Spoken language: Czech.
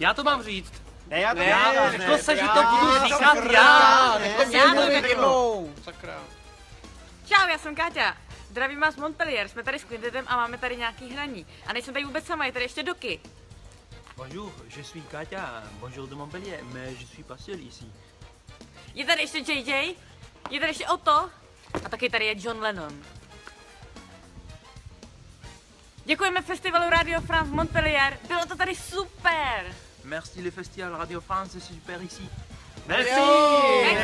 Já to mám říct. Ne, já to Já, ne, řekl ne, se, že já- to budu já- říkat sakra, já. Jako já ne, to řeknu. Sakra. Čau, já jsem Káťa. Zdravím vás Montpellier, jsme tady s Quintetem a máme tady nějaký hraní. A nejsem tady vůbec sama, je tady ještě Doky. Bonjour, je suis Katia. Bonjour de Montpellier, mais je suis pas seul ici. Je tady ještě JJ, je tady ještě Otto a taky tady je John Lennon. Děkujeme festivalu Radio France Montpellier, bylo to tady super! Merci le festival Radio France, c'est super ici. Merci. Merci beaucoup!